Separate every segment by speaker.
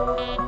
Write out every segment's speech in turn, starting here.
Speaker 1: Po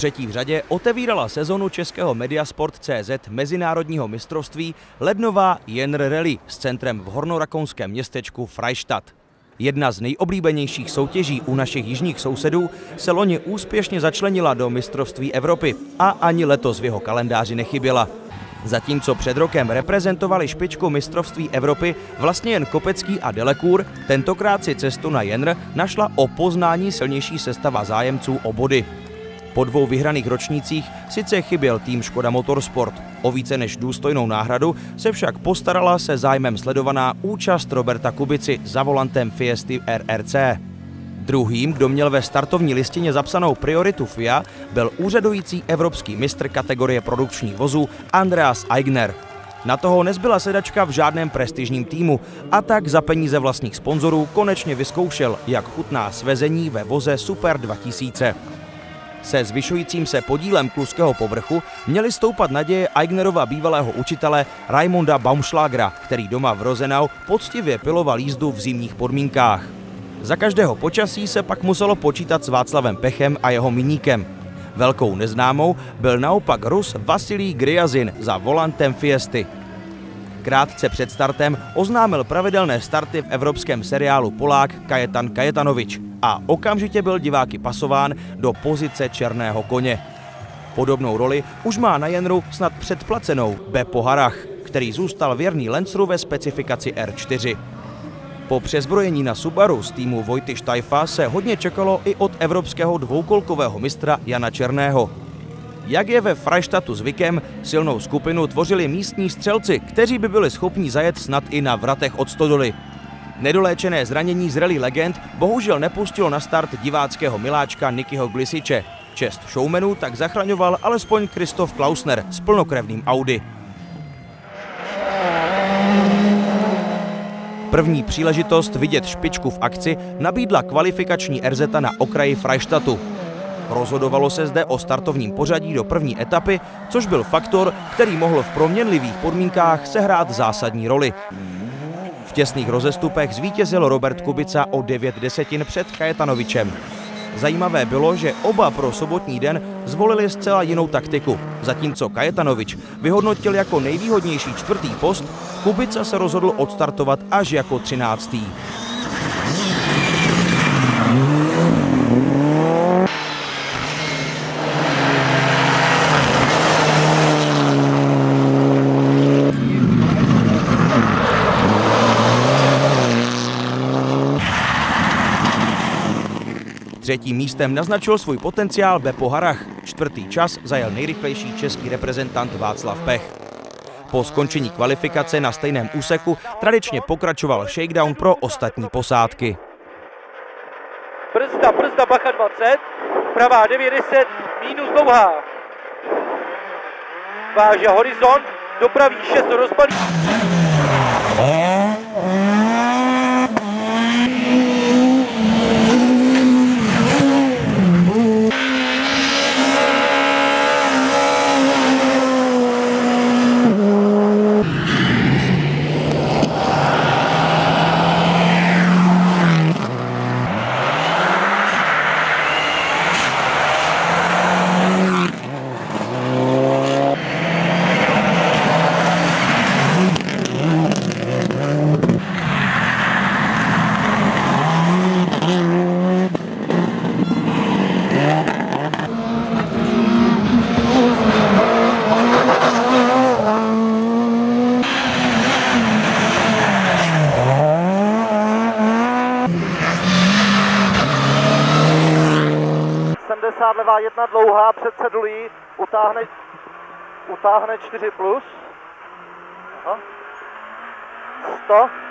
Speaker 1: třetí v řadě otevírala sezonu českého Mediasport.cz mezinárodního mistrovství lednová Jenr Rally s centrem v hornorakouském městečku Freistadt. Jedna z nejoblíbenějších soutěží u našich jižních sousedů se loni úspěšně začlenila do mistrovství Evropy a ani letos v jeho kalendáři nechyběla. Zatímco před rokem reprezentovali špičku mistrovství Evropy vlastně jen Kopecký a Delecour, tentokrát si cestu na Jenr našla o poznání silnější sestava zájemců o body. Po dvou vyhraných ročnících sice chyběl tým Škoda Motorsport. O více než důstojnou náhradu se však postarala se zájmem sledovaná účast Roberta Kubici za volantem Fiesty RRC. Druhým, kdo měl ve startovní listině zapsanou prioritu FIA, byl úřadující evropský mistr kategorie produkčních vozů Andreas Eigner. Na toho nezbyla sedačka v žádném prestižním týmu a tak za peníze vlastních sponzorů konečně vyzkoušel, jak chutná svezení ve voze Super 2000. Se zvyšujícím se podílem kluského povrchu měli stoupat naděje Eignerova bývalého učitele Raimonda Baumschlagera, který doma v Rozenau poctivě piloval jízdu v zimních podmínkách. Za každého počasí se pak muselo počítat s Václavem Pechem a jeho miníkem. Velkou neznámou byl naopak Rus Vasilij Gryazin za volantem Fiesty. Krátce před startem oznámil pravidelné starty v evropském seriálu Polák Kajetan Kajetanovič a okamžitě byl diváky pasován do pozice černého koně. Podobnou roli už má na Jenru snad předplacenou Beppo Harach, který zůstal věrný Lenceru ve specifikaci R4. Po přezbrojení na Subaru z týmu Vojty Štajfa se hodně čekalo i od evropského dvoukolkového mistra Jana Černého. Jak je ve Freistatu zvykem, silnou skupinu tvořili místní střelci, kteří by byli schopni zajet snad i na vratech od Stodoly. Nedoléčené zranění z rally legend bohužel nepustilo na start diváckého miláčka Nikyho Glisiče. Čest showmanu tak zachraňoval alespoň Kristof Klausner s plnokrevným Audi. První příležitost vidět špičku v akci nabídla kvalifikační RZ na okraji Freistatu. Rozhodovalo se zde o startovním pořadí do první etapy, což byl faktor, který mohl v proměnlivých podmínkách sehrát zásadní roli. V těsných rozestupech zvítězil Robert Kubica o 9 desetin před Kajetanovičem. Zajímavé bylo, že oba pro sobotní den zvolili zcela jinou taktiku. Zatímco Kajetanovič vyhodnotil jako nejvýhodnější čtvrtý post, Kubica se rozhodl odstartovat až jako třináctý. Třetím místem naznačil svůj potenciál Beppo Harach. Čtvrtý čas zajel nejrychlejší český reprezentant Václav Pech. Po skončení kvalifikace na stejném úseku tradičně pokračoval shakedown pro ostatní posádky.
Speaker 2: Brzda, brzda, bacha 20, pravá 90, minus dlouhá. Váže horizont, dopraví 6 rozbalí. levá jedna dlouhá před cedulí, utáhne, utáhne 4 plus. Aha. 100.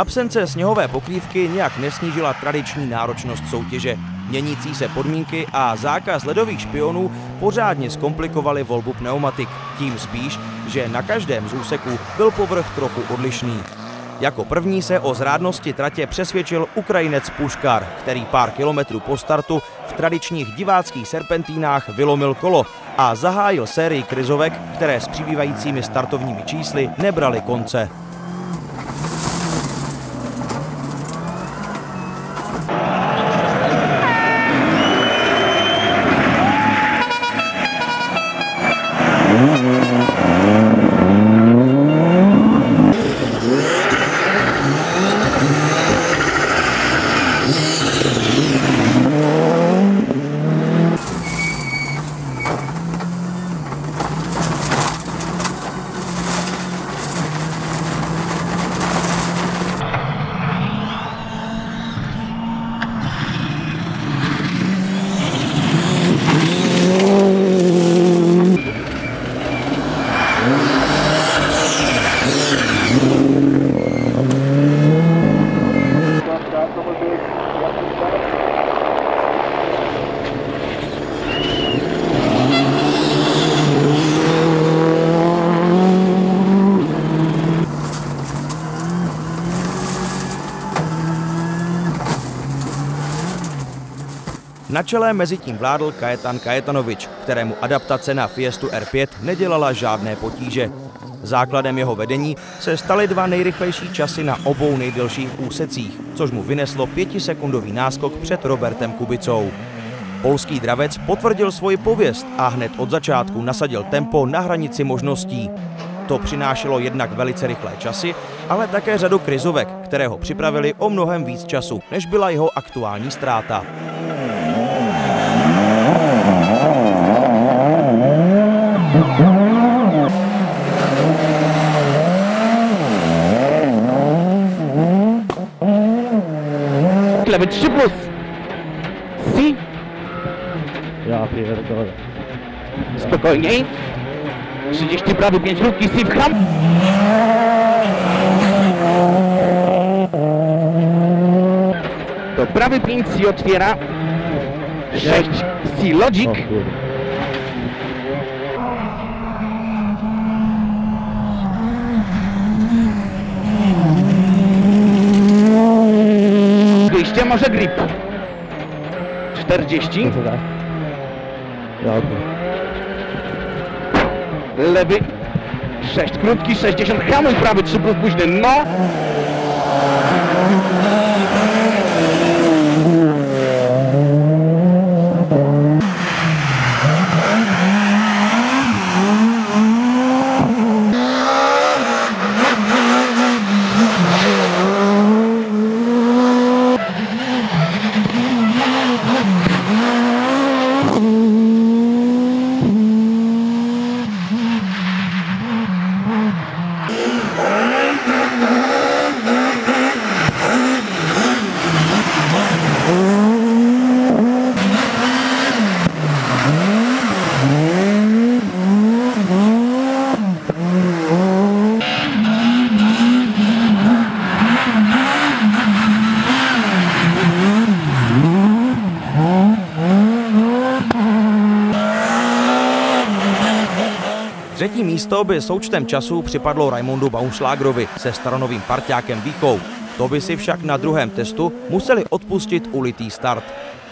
Speaker 1: Absence sněhové pokrývky nějak nesnížila tradiční náročnost soutěže. Měnící se podmínky a zákaz ledových špionů pořádně zkomplikovali volbu pneumatik. Tím spíš, že na každém z úseků byl povrch trochu odlišný. Jako první se o zrádnosti tratě přesvědčil Ukrajinec Puškar, který pár kilometrů po startu v tradičních diváckých serpentínách vylomil kolo a zahájil sérii krizovek, které s přibývajícími startovními čísly nebrali konce. Na čele mezi tím vládl Kajetan Kajetanovič, kterému adaptace na Fiestu R5 nedělala žádné potíže. Základem jeho vedení se staly dva nejrychlejší časy na obou nejdelších úsecích, což mu vyneslo pětisekundový náskok před Robertem Kubicou. Polský dravec potvrdil svoji pověst a hned od začátku nasadil tempo na hranici možností. To přinášelo jednak velice rychlé časy, ale také řadu krizovek, které ho připravili o mnohem víc času, než byla jeho aktuální ztráta.
Speaker 2: Lewy 3 plus. Si.
Speaker 3: Ja pierdolę.
Speaker 2: Spokojniej. 30 prawy, 5 rówki, si w ham. To prawy 5 si otwiera. 6 si logic. Może grip. 40.
Speaker 3: Co da? Ja okej.
Speaker 2: Lewy. 6 krótki, 60. Hamuj prawy, 3 plus późny. No.
Speaker 1: By součtem času připadlo Raimondu Baumschlagerovi se staronovým parťákem Výchou. To by si však na druhém testu museli odpustit ulitý start.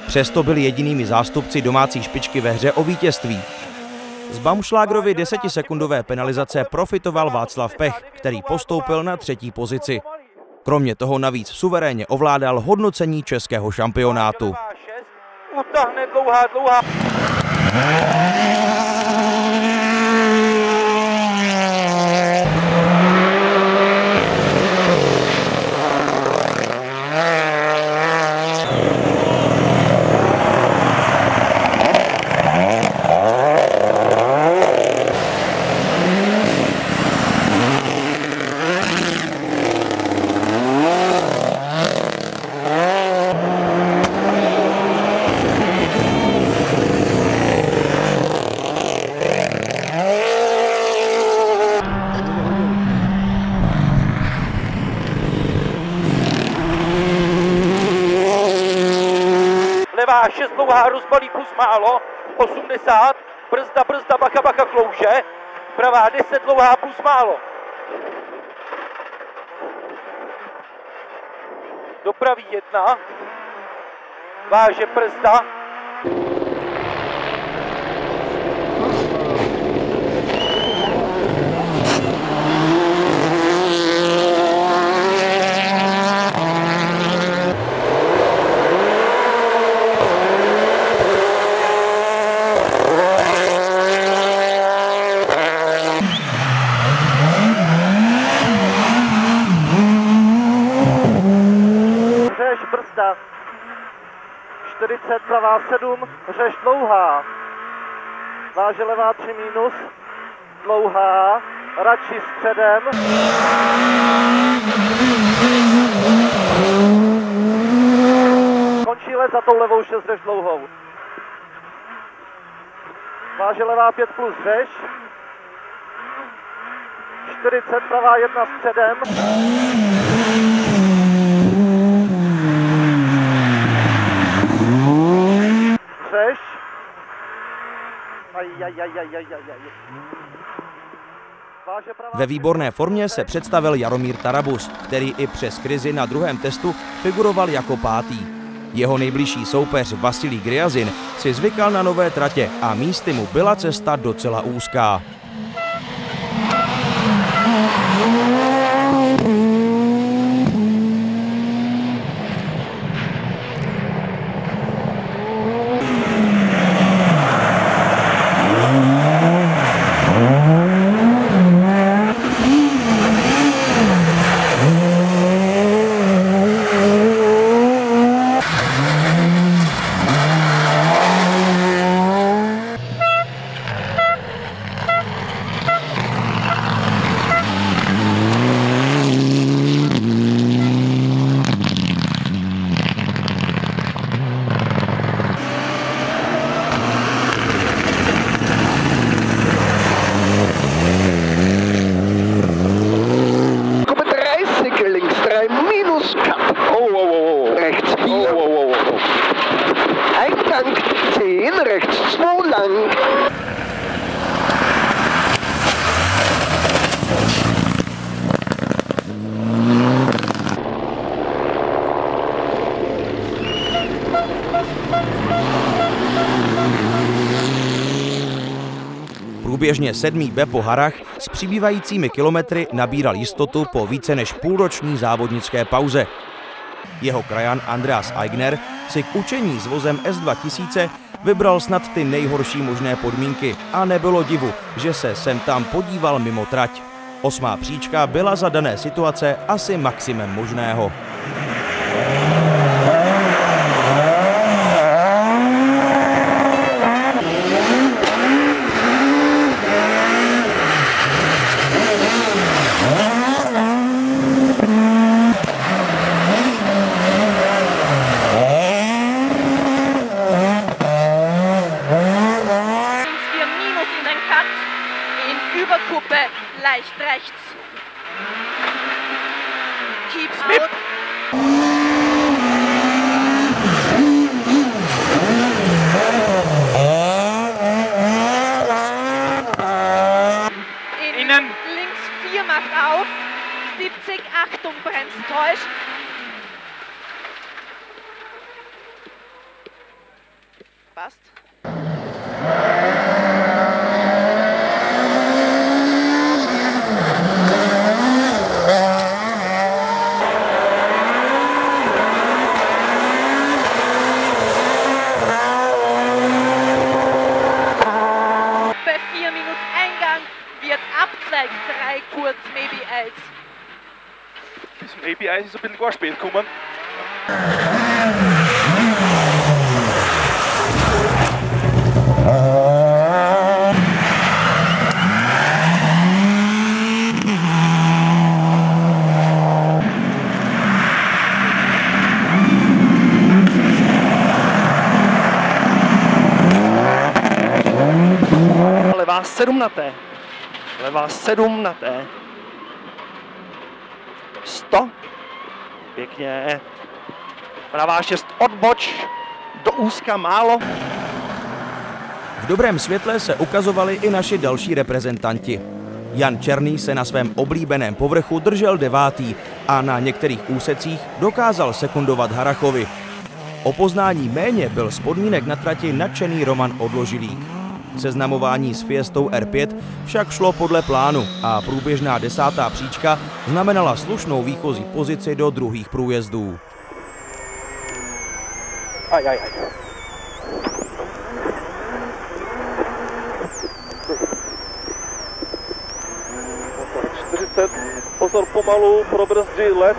Speaker 1: Přesto byli jedinými zástupci domácí špičky ve hře o vítězství. Z Baumschlagerovy desetisekundové penalizace profitoval Václav Pech, který postoupil na třetí pozici. Kromě toho navíc suverénně ovládal hodnocení českého šampionátu.
Speaker 4: Utáhne dlouhá, dlouhá. Levá 6 dlouhá rozbalí plus málo, 80, brzda, brzda, baka, baka, klouže, pravá 10 dlouhá plus málo. Dopraví jedna, váže brzda,
Speaker 5: Řeš brzda. 40 pravá 7, řeš dlouhá. Váže levá 3 minus, dlouhá, radši středem. Končí let za tou levou 6 řeš dlouhou. Váže levá 5 plus řeš. 40 pravá 1 středem. Pravá
Speaker 1: Ve výborné formě se představil Jaromír Tarabus, který i přes krizi na druhém testu figuroval jako pátý. Jeho nejbližší soupeř Vasilij Griazin si zvykal na nové tratě a místy mu byla cesta docela úzká.
Speaker 6: Kom het rijstikken links, draai minus kap. Oh, oh, oh, oh. Rechts 4. Oh, oh, oh, oh. Eingang 10, rechts 2 lang.
Speaker 1: Průběžně sedmý Bepo Harach s přibývajícími kilometry nabíral jistotu po více než půlroční závodnické pauze. Jeho krajan Andreas Eigner si k učení s vozem S2000 vybral snad ty nejhorší možné podmínky a nebylo divu, že se sem tam podíval mimo trať. Osmá příčka byla za dané situace asi maximem možného.
Speaker 5: Bisschen gar spät gekommen.
Speaker 7: Levá 7 na T. Levá 7 na T. Pěkně. Pravá 6 odboč. Do úzka málo.
Speaker 1: V dobrém světle se ukazovali i naši další reprezentanti. Jan Černý se na svém oblíbeném povrchu držel devátý a na některých úsecích dokázal sekundovat Harachovi. O poznání méně byl z podmínek na trati nadšený Roman Odložilík. Seznamování s Fiestou R5 však šlo podle plánu a průběžná desátá příčka znamenala slušnou výchozí pozici do druhých průjezdů.
Speaker 5: Aj, aj, aj. Motor 40, pozor pomalu, probrzdí let.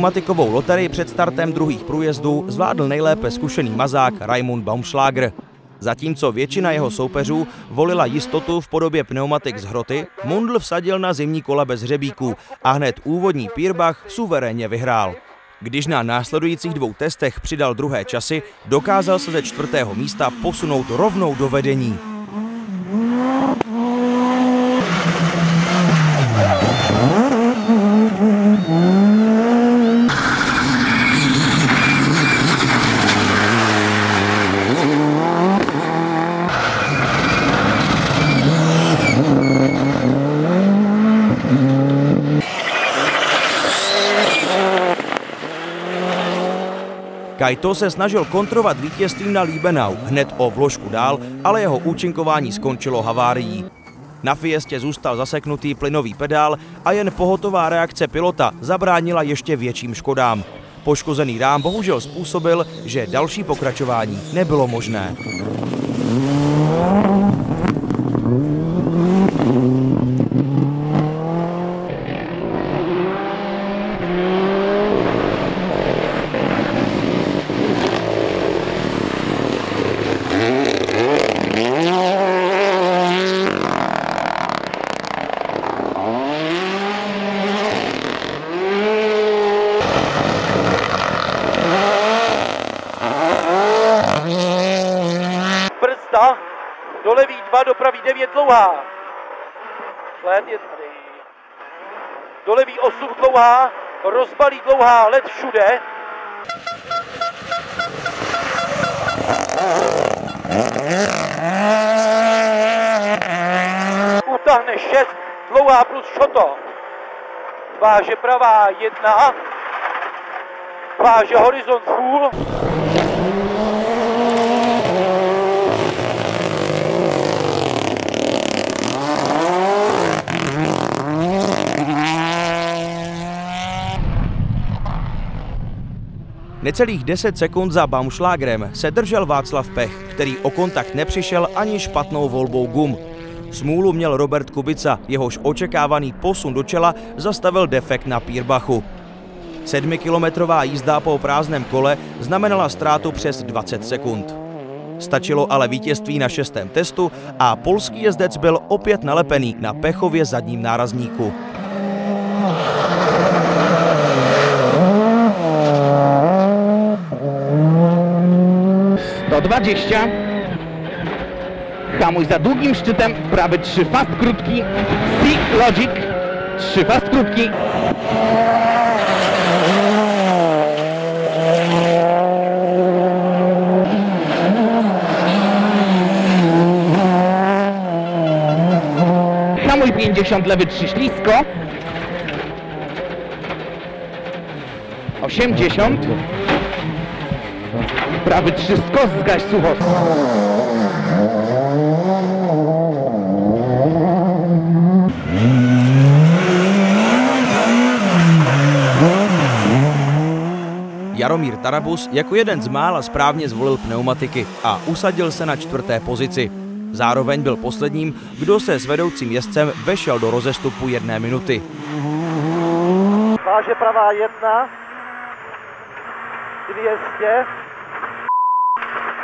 Speaker 1: Pneumatikovou loterii před startem druhých průjezdů zvládl nejlépe zkušený mazák Raimund Baumschlager. Zatímco většina jeho soupeřů volila jistotu v podobě pneumatik z hroty, Mundl vsadil na zimní kola bez hřebíků a hned úvodní Pírbach suverénně vyhrál. Když na následujících dvou testech přidal druhé časy, dokázal se ze čtvrtého místa posunout rovnou do vedení. Kajto se snažil kontrovat vítězstvím na Líbenau, hned o vložku dál, ale jeho účinkování skončilo havárií. Na Fiestě zůstal zaseknutý plynový pedál a jen pohotová reakce pilota zabránila ještě větším škodám. Poškozený rám bohužel způsobil, že další pokračování nebylo možné.
Speaker 4: Brzda, do levý 2, 9 dlouhá. Led je tady. Do levý 8 dlouhá, rozbalí dlouhá, led všude. Utáhne 6, dlouhá plus šoto. Váže pravá 1, váže horizont půl.
Speaker 1: Necelých 10 sekund za Baumschlagerem se držel Václav Pech, který o kontakt nepřišel ani špatnou volbou gum. Smůlu měl Robert Kubica, jehož očekávaný posun do čela zastavil defekt na Pírbachu. Sedmikilometrová jízda po prázdném kole znamenala ztrátu přes 20 sekund. Stačilo ale vítězství na šestém testu a polský jezdec byl opět nalepený na Pechově zadním nárazníku.
Speaker 2: 20. Hamuj za długim szczytem, prawy 3 fast krótki, C Logic, 3 fast krótki. Hamuj 50, lewy 3 ślisko. 80. Prawy 3 skos, zgaś sucho.
Speaker 1: Jaromír Tarabus jako jeden z mála správně zvolil pneumatiky a usadil se na čtvrté pozici. Zároveň byl posledním, kdo se s vedoucím jezdcem vešel do rozestupu jedné minuty.
Speaker 5: Váže pravá jedna. 200.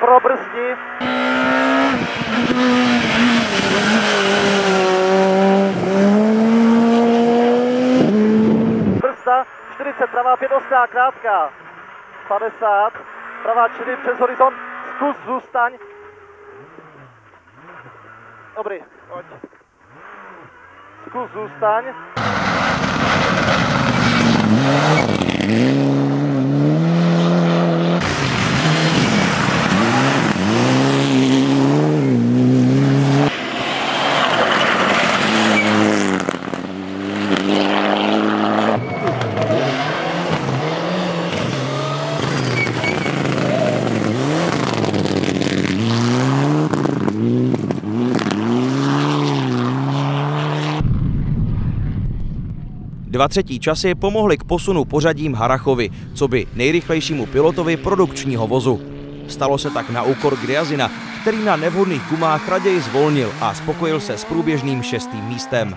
Speaker 5: Probrzdí. Brzda 40, pravá 5 ostrá, krátká. 50, pravá 4 přes horizont, zkus zůstaň. Dobrý, pojď. Zkus zůstaň.
Speaker 1: Dva třetí časy pomohly k posunu pořadím Harachovi, co by nejrychlejšímu pilotovi produkčního vozu. Stalo se tak na úkor Griazina, který na nevhodných gumách raději zvolnil a spokojil se s průběžným šestým místem.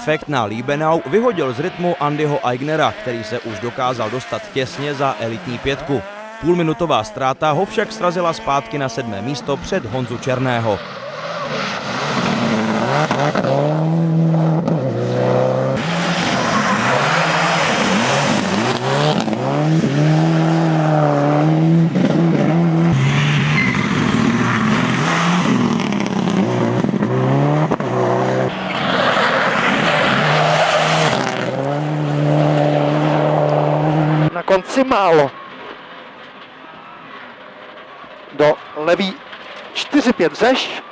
Speaker 1: Defekt na Liebenau vyhodil z rytmu Andyho Eignera, který se už dokázal dostat těsně za elitní pětku. Půlminutová ztráta ho však srazila zpátky na sedmé místo před Honzu Černého.
Speaker 7: Na konci málo. Do levý 4-5 řeš.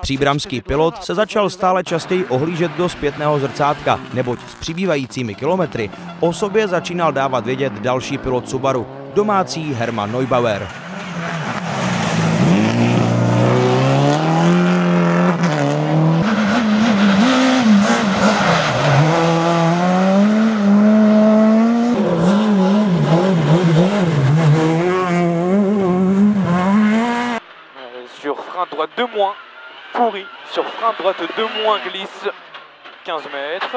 Speaker 1: Příbramský pilot se začal stále častěji ohlížet do zpětného zrcátka, neboť s přibývajícími kilometry o sobě začínal dávat vědět další pilot Subaru, domácí Hermann Neubauer.
Speaker 8: 2 moins, pourri. Sur frein droite 2 moins, glisse 15 mètres.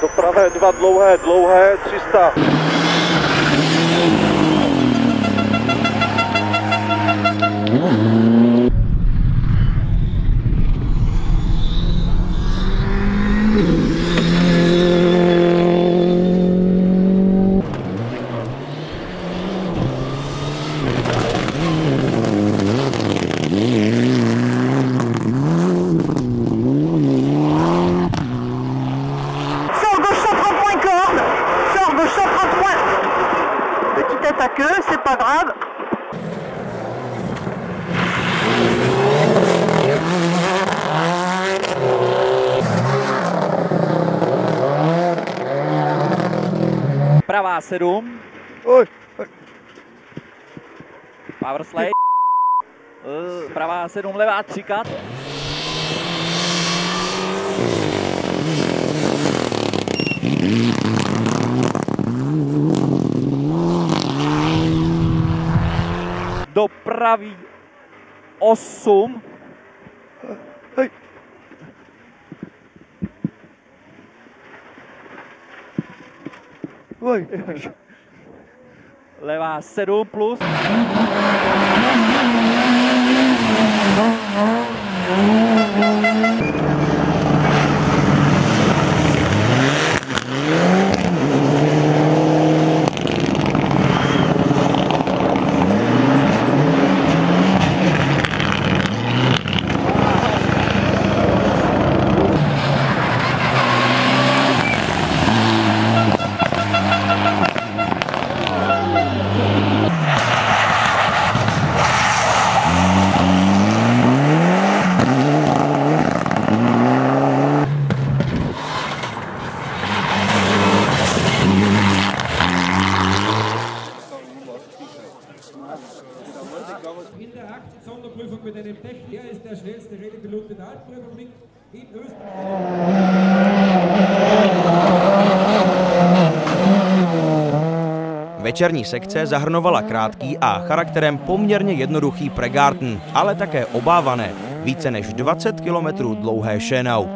Speaker 5: Do pravé dva dlouhé, dlouhé, 300.
Speaker 9: Sors
Speaker 10: 7, levá 3 kat. Do pravý 8.
Speaker 5: oj.
Speaker 10: Levá 7 plus.
Speaker 11: Mm-hmm.
Speaker 1: Večerní sekce zahrnovala krátký a charakterem poměrně jednoduchý Pregarten, ale také obávané, více než 20 kilometrů dlouhé Šenau.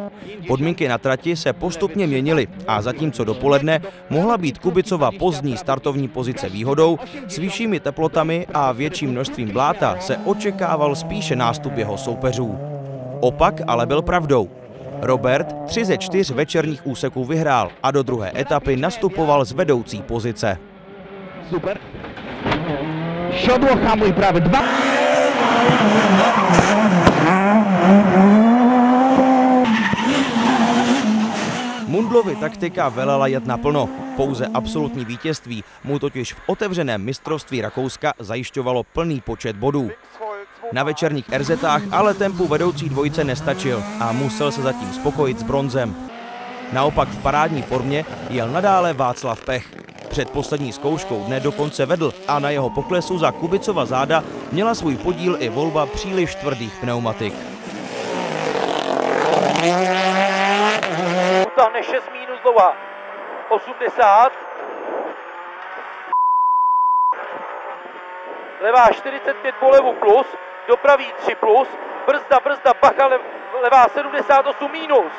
Speaker 1: Podmínky na trati se postupně měnily a zatímco dopoledne mohla být Kubicova pozdní startovní pozice výhodou, s vyššími teplotami a větším množstvím bláta se očekával spíše nástup jeho soupeřů. Opak ale byl pravdou. Robert tři ze čtyř večerních úseků vyhrál a do druhé etapy nastupoval z vedoucí pozice.
Speaker 2: Super. Siodło hamuj prawy. Dwa.
Speaker 1: Mundlovi taktika velela jet naplno. Pouze absolutní vítězství mu totiž v otevřeném mistrovství Rakouska zajišťovalo plný počet bodů. Na večerních RZách ale tempu vedoucí dvojice nestačil a musel se zatím spokojit s bronzem. Naopak v parádní formě jel nadále Václav Pech. Před poslední zkouškou dne dokonce vedl a na jeho poklesu za Kubicova záda měla svůj podíl i volba příliš tvrdých pneumatik.
Speaker 4: Utáhne 6 minus dlouhá. 80. Levá 45 polevu plus, dopraví 3 plus, brzda, brzda, bacha, lev, levá 78 minus.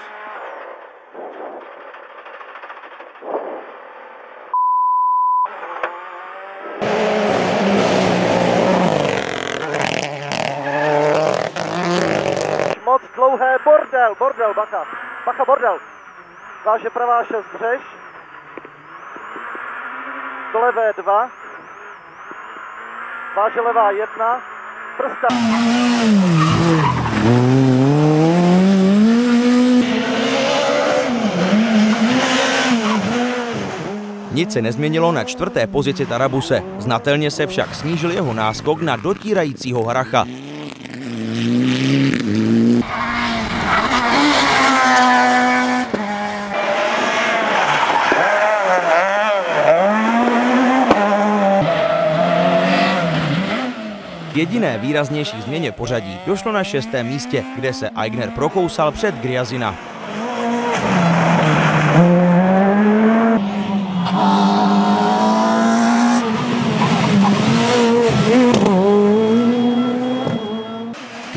Speaker 5: Bordel, bordel, bacha, bacha, bordel. Váže pravá 6 břež. Do levé 2. Váže levá 1. Prsta.
Speaker 1: Nic se nezměnilo na čtvrté pozici Tarabuse. Znatelně se však snížil jeho náskok na dotírajícího Haracha. Jediné výraznější změně pořadí došlo na šestém místě, kde se Aigner prokousal před Griazina.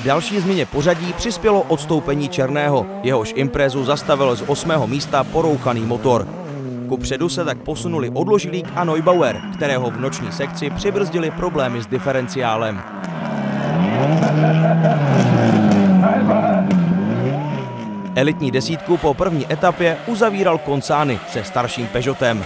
Speaker 1: Další změně pořadí přispělo odstoupení Černého, jehož imprezu zastavil z osmého místa porouchaný motor. Ku předu se tak posunuli odložilík a Neubauer, kterého v noční sekci přibrzdili problémy s diferenciálem. Elitní desítku po první etapě uzavíral Koncány se starším Peugeotem.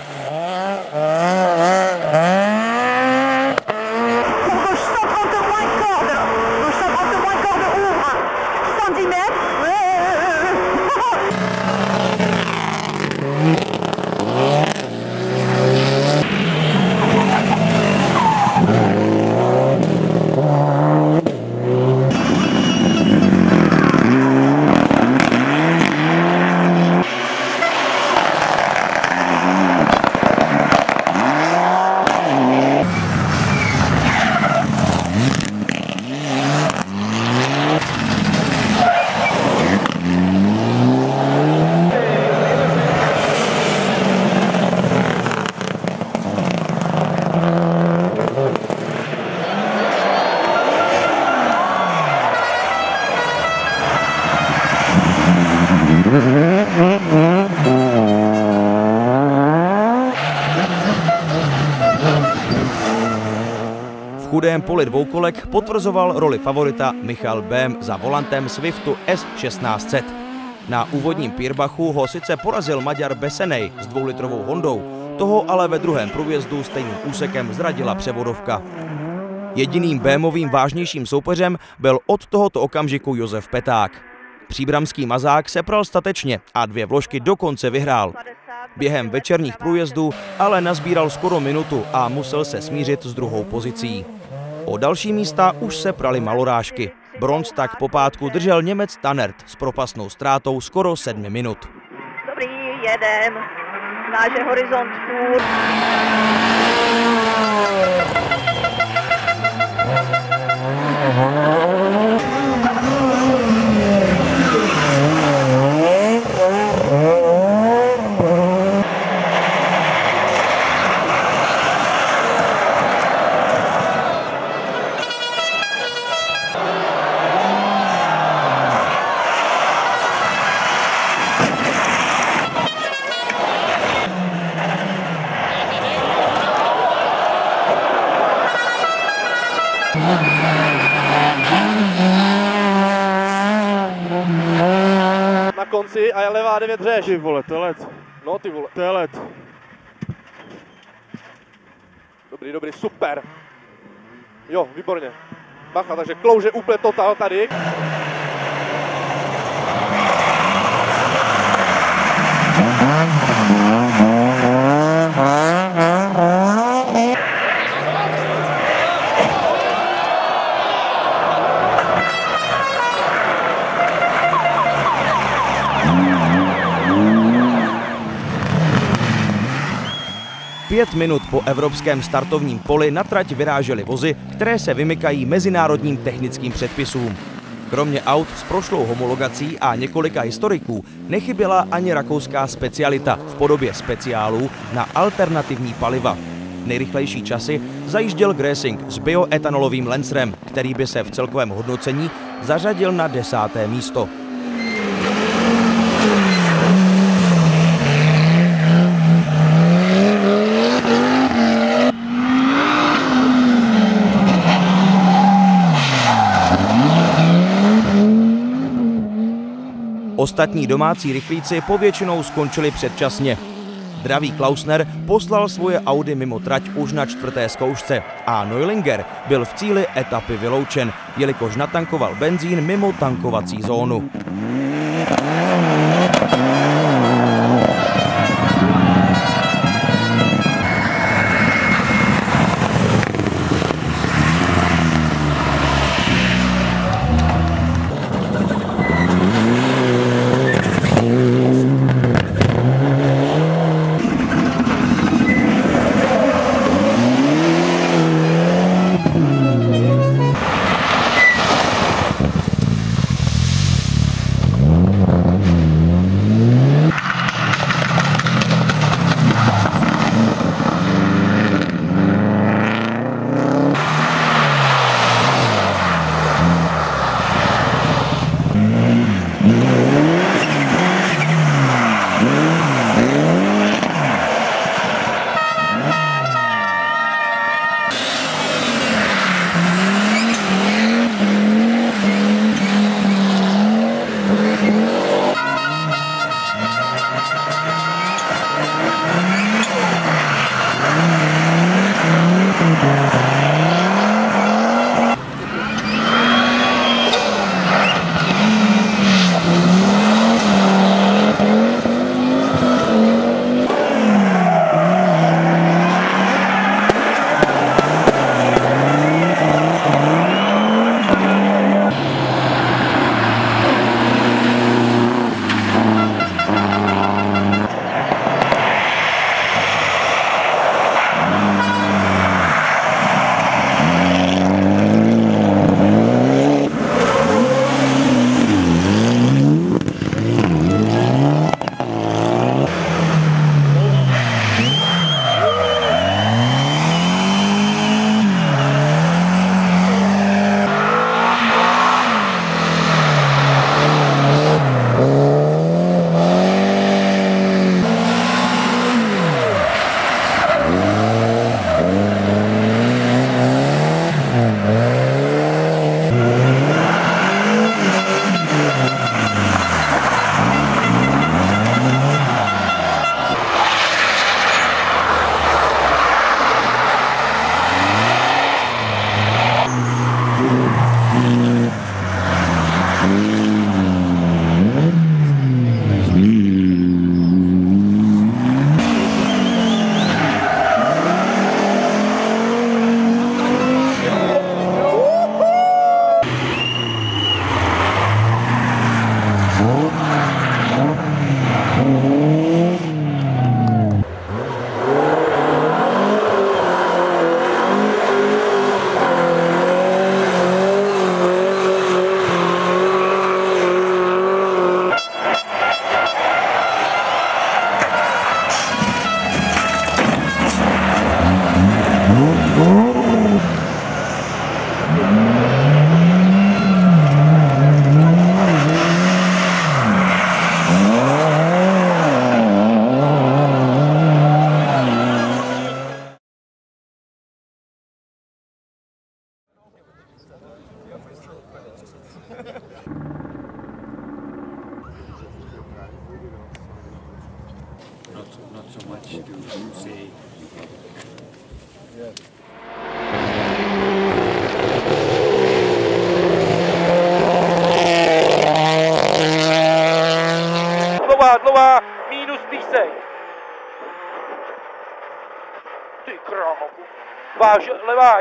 Speaker 1: Chudém poli dvoukolek potvrzoval roli favorita Michal Bém za volantem Swiftu S1600. Na úvodním Pirbachu ho sice porazil Maďar Besenej s dvoulitrovou Hondou, toho ale ve druhém průjezdu stejným úsekem zradila převodovka. Jediným Bémovým vážnějším soupeřem byl od tohoto okamžiku Josef Peták. Příbramský mazák se pral statečně a dvě vložky dokonce vyhrál. Během večerních průjezdů ale nazbíral skoro minutu a musel se smířit s druhou pozicí. O další místa už se prali malorážky. Bronz tak po pátku držel Němec Tanert s propastnou ztrátou skoro sedmi minut.
Speaker 9: Dobrý, jedem. Náš je horizont furt.
Speaker 5: Na konci a je levá 9 řeš.
Speaker 3: Ty vole, to je let.
Speaker 5: No ty vole.
Speaker 3: To je let.
Speaker 5: Dobrý, dobrý, super. Jo, výborně. Bacha, takže klouže úplně totál tady.
Speaker 9: Thank
Speaker 1: Pět minut po evropském startovním poli na trať vyrážely vozy, které se vymykají mezinárodním technickým předpisům. Kromě aut s prošlou homologací a několika historiků nechyběla ani rakouská specialita v podobě speciálů na alternativní paliva. Nejrychlejší časy zajížděl Gracing s bioetanolovým Lensrem, který by se v celkovém hodnocení zařadil na desáté místo. Ostatní domácí rychlíci povětšinou skončili předčasně. Dravý Klausner poslal svoje Audi mimo trať už na čtvrté zkoušce a Neulinger byl v cíli etapy vyloučen, jelikož natankoval benzín mimo tankovací zónu.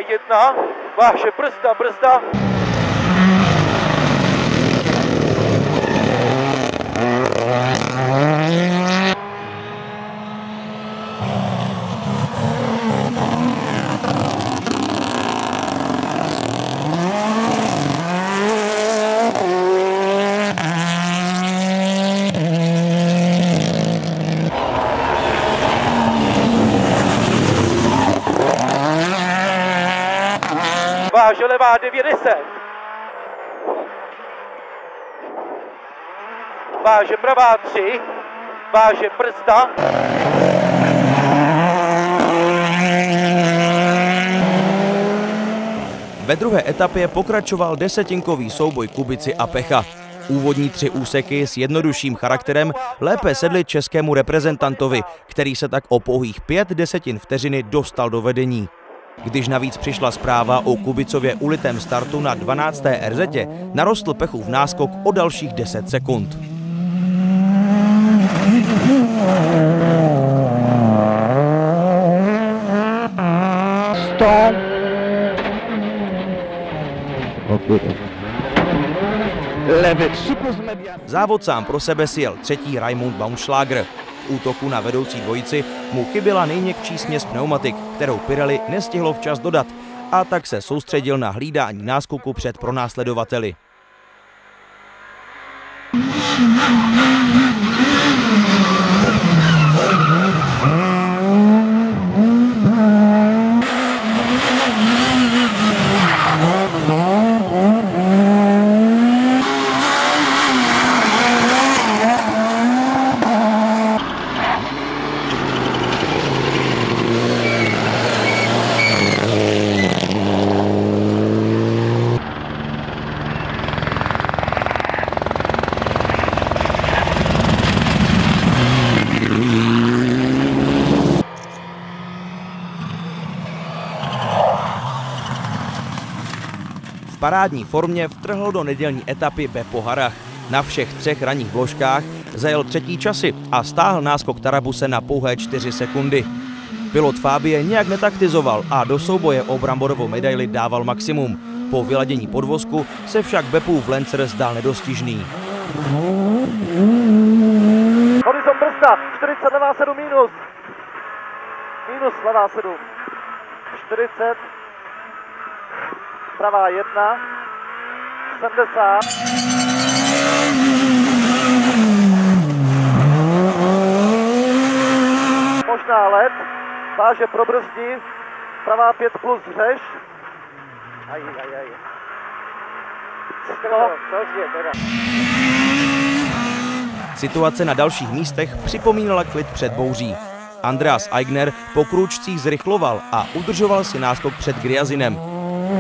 Speaker 4: Jedna, váže brzda, brzda. Trvá 90. Váže pravá 3, váže brzda.
Speaker 1: Ve druhé etapě pokračoval desetinkový souboj Kubici a Pecha. Úvodní tři úseky s jednodušším charakterem lépe sedly českému reprezentantovi, který se tak o pouhých pět desetin vteřiny dostal do vedení. Když navíc přišla zpráva o Kubicově ulitém startu na 12. RZ, narostl Pechův náskok o dalších 10 sekund.
Speaker 2: Stop.
Speaker 1: Závod sám pro sebe si jel třetí Raimund Baumschlager. Útoku na vedoucí dvojici mu chyběla nejměkčí směs pneumatik, kterou Pirelli nestihlo včas dodat a tak se soustředil na hlídání náskoku před pronásledovateli. Parádní formě vtrhl do nedělní etapy Bepo Harach. Na všech třech ranních vložkách zajel třetí časy a stáhl náskok Tarabuse na pouhé 4 sekundy. Pilot Fábie nějak netaktizoval a do souboje o bramborovou medaili dával maximum. Po vyladění podvozku se však Bepův Lancer zdál nedostižný.
Speaker 5: Horizon brzda, 40 levá 7 minus. Minus levá 7. 40. Pravá 1. 70. Možná let. Váže pro brzdi. Pravá 5 plus řeš. Aj, aj, aj.
Speaker 1: Situace na dalších místech připomínala klid před bouří. Andreas Eigner po krůčcích zrychloval a udržoval si náskok před Griazinem.
Speaker 5: Do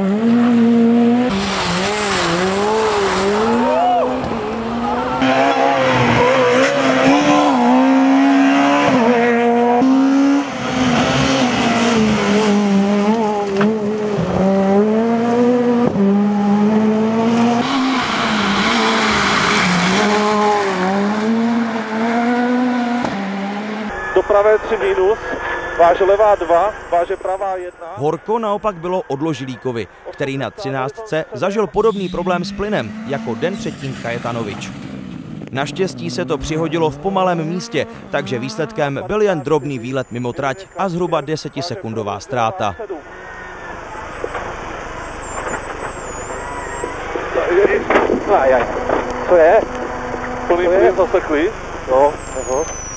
Speaker 5: pravé 3 minus, váže levá 2, váže pravá 1.
Speaker 1: Horko naopak bylo odložilíkovi, který na 13. zažil podobný problém s plynem jako den předtím Kajetanovič. Naštěstí se to přihodilo v pomalém místě, takže výsledkem byl jen drobný výlet mimo trať a zhruba desetisekundová ztráta.
Speaker 5: Aj, aj. Co je? Plný plyn zaseklý? Jo, aha.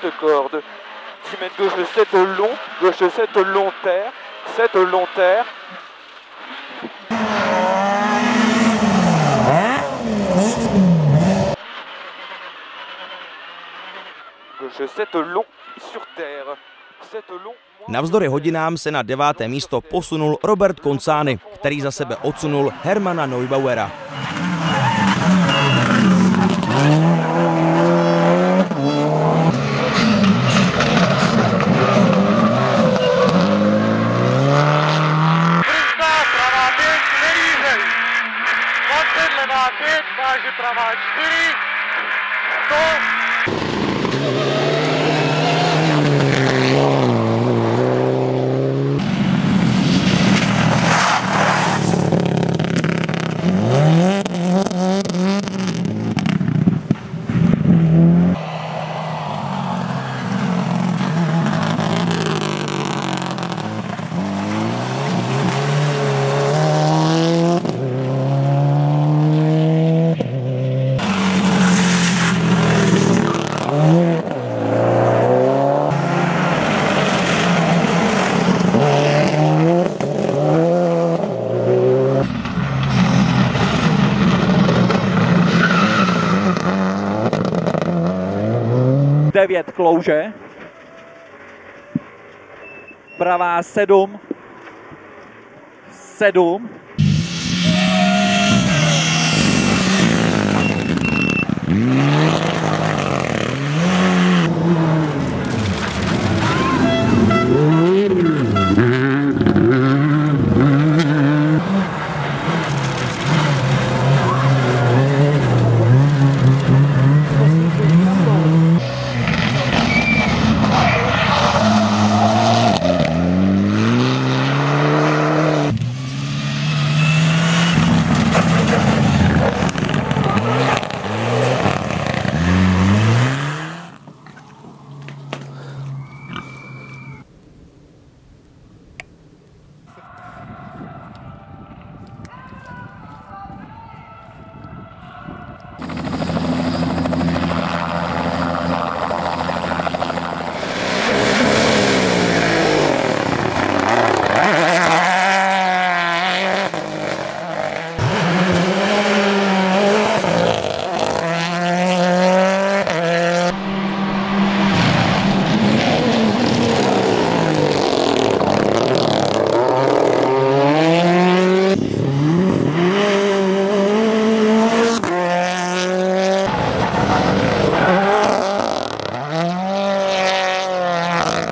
Speaker 8: 7 cordes. 10 mètres gauche 7 long, gauche 7 long terre, 7 long terre. Gauche 7 long sur terre. 7 long.
Speaker 1: Navzdory hodinám se na deváté místo posunul Robert Koncány, který za sebe odsunul Hermana Neubauera.
Speaker 12: 5, váže pravá 4, 100.
Speaker 10: 9 klouže. Pravá 7. 7.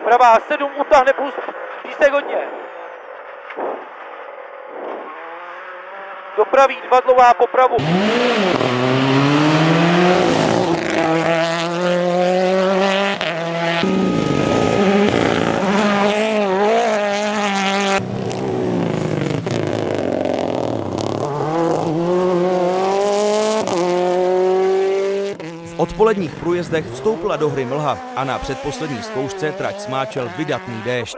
Speaker 4: Pravá 7 utáhne plus písek hodně. Dlouhá popravu.
Speaker 1: V odpoledních průjezdech vstoupila do hry mlha a na předposlední zkoušce trať smáčel vydatný déšť.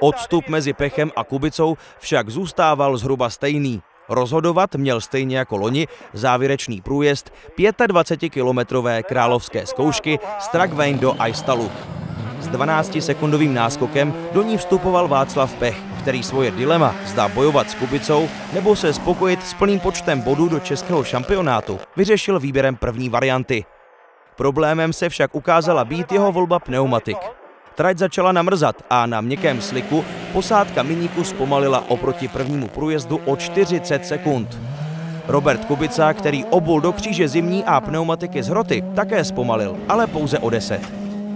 Speaker 1: Odstup mezi Pechem a Kubicou však zůstával zhruba stejný. Rozhodovat měl stejně jako loni závěrečný průjezd 25-kilometrové královské zkoušky z Tragvein do Aistalu. S 12-sekundovým náskokem do ní vstupoval Václav Pech, který svoje dilema zdá bojovat s Kubicou nebo se spokojit s plným počtem bodů do českého šampionátu vyřešil výběrem první varianty. Problémem se však ukázala být jeho volba pneumatik. Trať začala namrzat a na měkkém sliku posádka miníku zpomalila oproti prvnímu průjezdu o 40 sekund. Robert Kubica, který obul do kříže zimní a pneumatiky z hroty, také zpomalil, ale pouze o 10.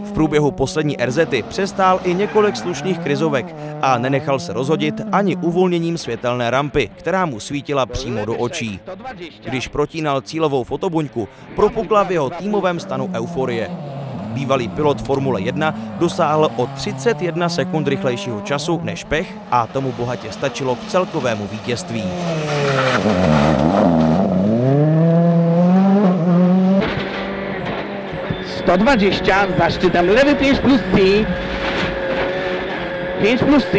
Speaker 1: V průběhu poslední RZty přestál i několik slušných krizovek a nenechal se rozhodit ani uvolněním světelné rampy, která mu svítila přímo do očí. Když protínal cílovou fotobuňku, propukla v jeho týmovém stanu euforie. Bývalý pilot Formule 1 dosáhl o 31 sekund rychlejšího času než Pech a tomu bohatě stačilo k celkovému vítězství.
Speaker 2: Dwadzieścia za szczytem lewy 5 plus C. 5 plus C.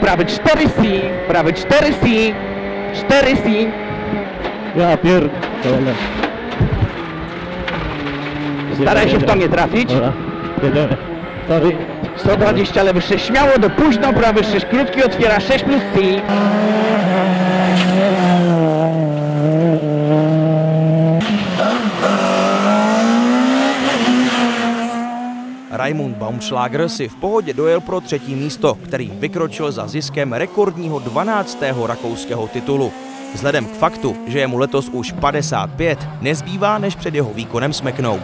Speaker 2: Prawy 4C, prawy 4C, 4C.
Speaker 3: Ja pierdolę.
Speaker 2: Staraj się w to nie trafić.
Speaker 3: Dobra, jedziemy. Sorry.
Speaker 2: 120 lewy 6 śmiało, do późno, prawy 6 krótki, otwiera 6 plus C.
Speaker 1: Raimund Baumschlager si v pohodě dojel pro třetí místo, který vykročil za ziskem rekordního 12. rakouského titulu. Vzhledem k faktu, že je mu letos už 55, nezbývá než před jeho výkonem smeknout.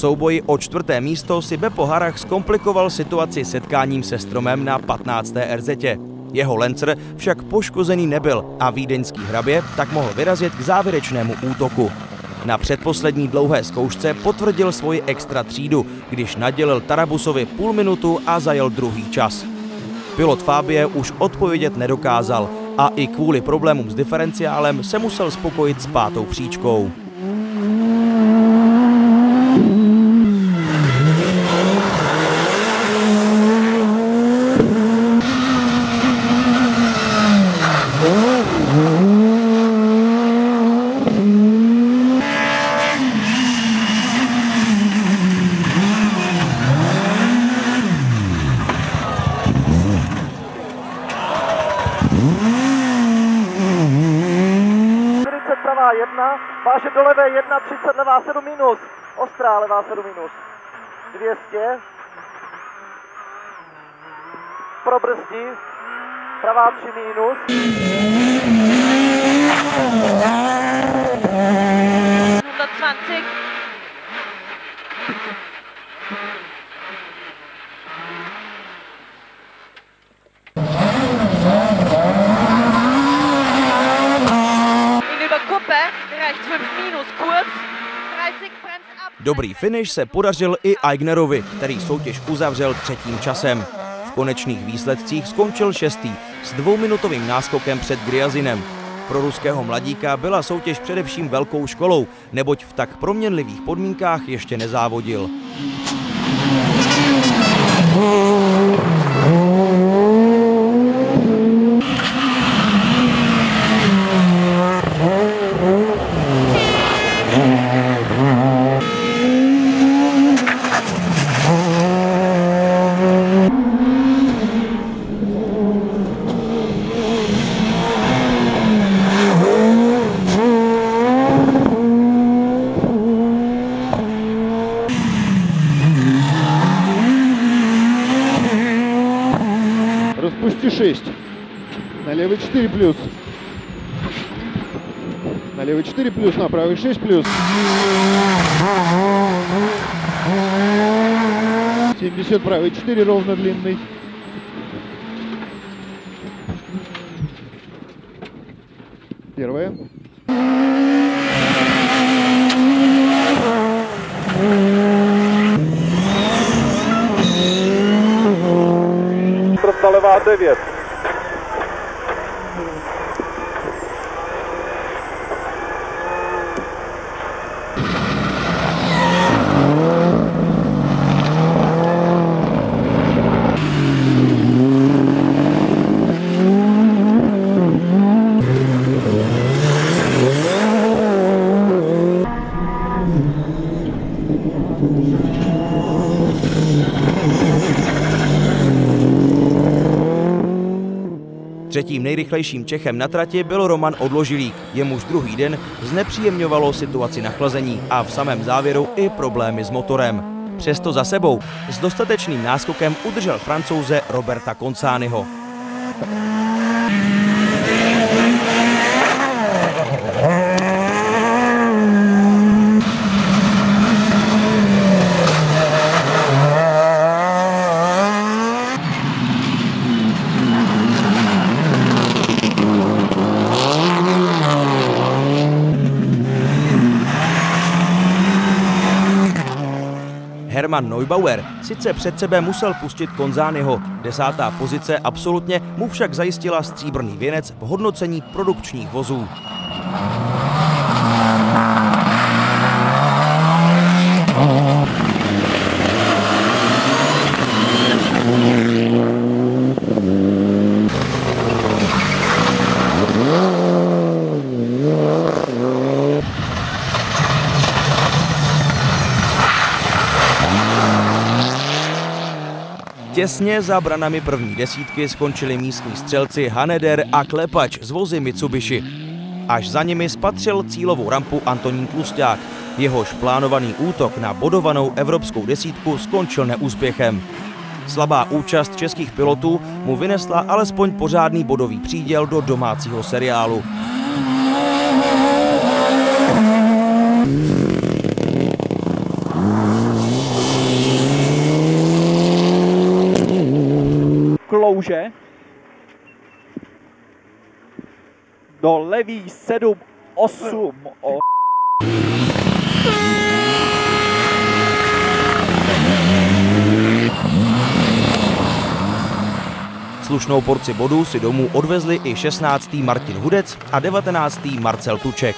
Speaker 1: Souboji o čtvrté místo si Beppo Harach zkomplikoval situaci setkáním se stromem na 15. RZtě. Jeho Lencer však poškozený nebyl a vídeňský hrabě tak mohl vyrazit k závěrečnému útoku. Na předposlední dlouhé zkoušce potvrdil svoji extra třídu, když nadělil Tarabusovi půl minutu a zajel druhý čas. Pilot Fabie už odpovědět nedokázal a i kvůli problémům s diferenciálem se musel spokojit s pátou příčkou.
Speaker 5: pravé 1,30 levá 7 minus. Ostrá levá 7 minus. 200. Probrzdí. Pravá 3 minus.
Speaker 13: Nummer 20.
Speaker 1: Dobrý finish se podařil i Aignerovi, který soutěž uzavřel třetím časem. V konečných výsledcích skončil šestý s dvouminutovým náskokem před Griazinem. Pro ruského mladíka byla soutěž především velkou školou, neboť v tak proměnlivých podmínkách ještě nezávodil.
Speaker 14: Oh. 6 плюс. 70 правый 4 ровно длинный. Первое.
Speaker 5: Brzda levá 9.
Speaker 1: Třetím nejrychlejším Čechem na trati byl Roman Odložilík. Jemuž druhý den znepříjemňovalo situaci nachlazení a v samém závěru i problémy s motorem. Přesto za sebou s dostatečným náskokem udržel francouze Roberta Concányho. Hermann Neubauer sice před sebe musel pustit Konzányho. Desátá pozice absolutně mu však zajistila stříbrný věnec v hodnocení produkčních vozů. Těsně za branami první desítky skončili místní střelci Haneder a Klepač z vozy Mitsubishi. Až za nimi spatřil cílovou rampu Antonín Tlusták. Jehož plánovaný útok na bodovanou evropskou desítku skončil neúspěchem. Slabá účast českých pilotů mu vynesla alespoň pořádný bodový příděl do domácího seriálu.
Speaker 7: Klouže. Do levý 7, 8. O...
Speaker 1: Slušnou porci bodů si domů odvezli i 16. Martin Hudec a 19. Marcel Tuček.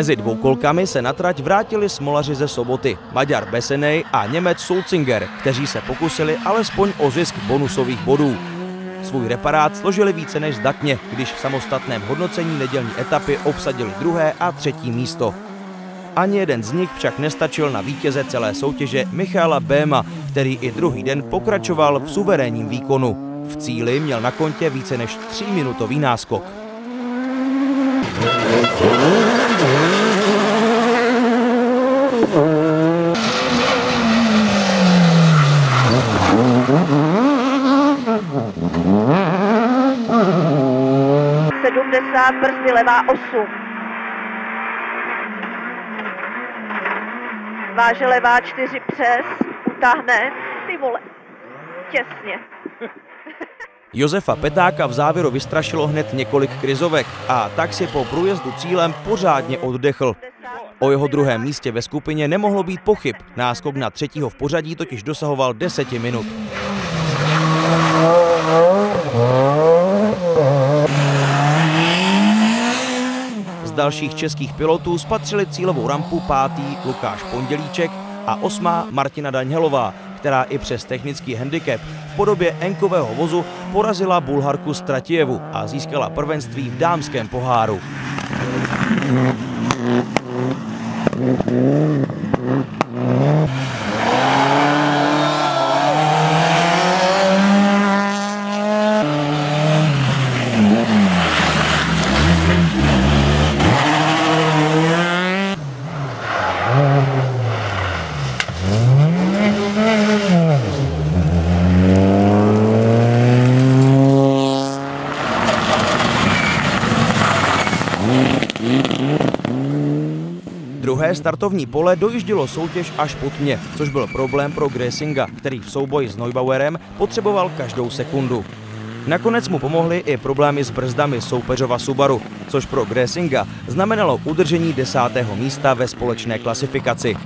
Speaker 1: Mezi dvou kolkami se na trať vrátili smolaři ze soboty, Maďar Besenej a Němec Sulzinger, kteří se pokusili alespoň o zisk bonusových bodů. Svůj reparát složili více než zdatně, když v samostatném hodnocení nedělní etapy obsadili druhé a třetí místo. Ani jeden z nich však nestačil na vítěze celé soutěže Michala Béma, který i druhý den pokračoval v suverénním výkonu. V cíli měl na kontě více než tříminutový náskok.
Speaker 9: Sedmdesát brzdy levá osm. Váže levá čtyři přes, utáhne, ty vole, těsně.
Speaker 1: Josefa Petáka v závěru vystrašilo hned několik krizovek a tak si po průjezdu cílem pořádně oddechl. O jeho druhém místě ve skupině nemohlo být pochyb. Náskok na třetího v pořadí totiž dosahoval deseti minut. Z dalších českých pilotů spatřili cílovou rampu pátý Lukáš Pondělíček a osmá Martina Daňhelová, která i přes technický handicap v podobě enkového vozu porazila Bulharku Stratijevu a získala prvenství v dámském poháru. Startovní pole dojíždělo soutěž až po tmě, což byl problém pro Gressinga, který v souboji s Neubauerem potřeboval každou sekundu. Nakonec mu pomohly i problémy s brzdami soupeřova Subaru, což pro Gressinga znamenalo udržení desátého místa ve společné klasifikaci.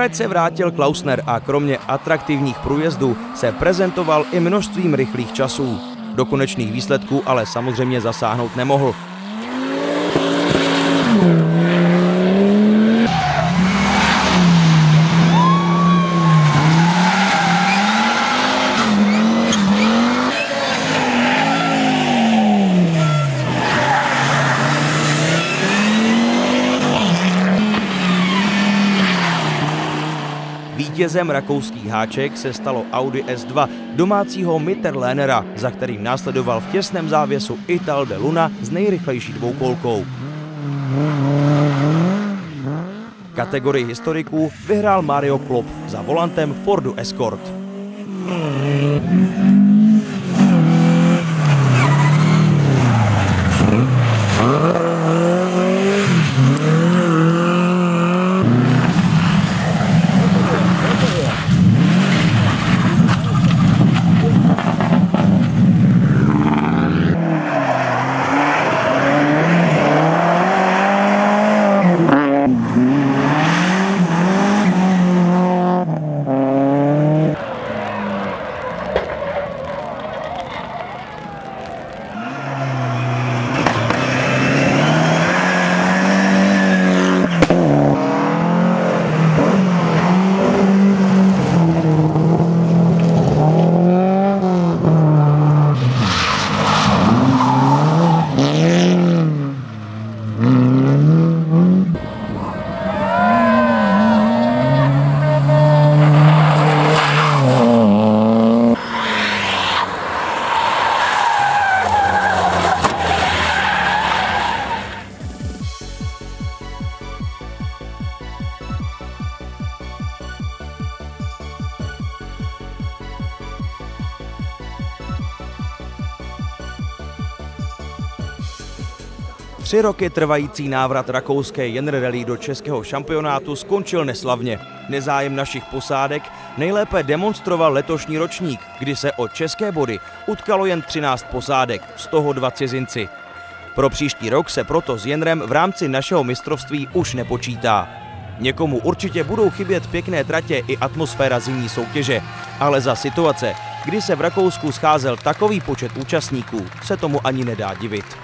Speaker 1: Trať se vrátil Klausner a kromě atraktivních průjezdů se prezentoval i množstvím rychlých časů. Do konečných výsledků ale samozřejmě zasáhnout nemohl. Vítězem rakouských háček se stalo Audi S2 domácího Mitterleinera, za kterým následoval v těsném závěsu Ital de Luna s nejrychlejší dvoukolkou. Kategorii historiků vyhrál Mario Klopf za volantem Fordu Escort. Roky trvající návrat rakouské Jenr Rally do českého šampionátu skončil neslavně. Nezájem našich posádek nejlépe demonstroval letošní ročník, kdy se o české body utkalo jen 13 posádek, z toho dva cizinci. Pro příští rok se proto s Jenrem v rámci našeho mistrovství už nepočítá. Někomu určitě budou chybět pěkné tratě i atmosféra zimní soutěže, ale za situace, kdy se v Rakousku scházel takový počet účastníků, se tomu ani nedá divit.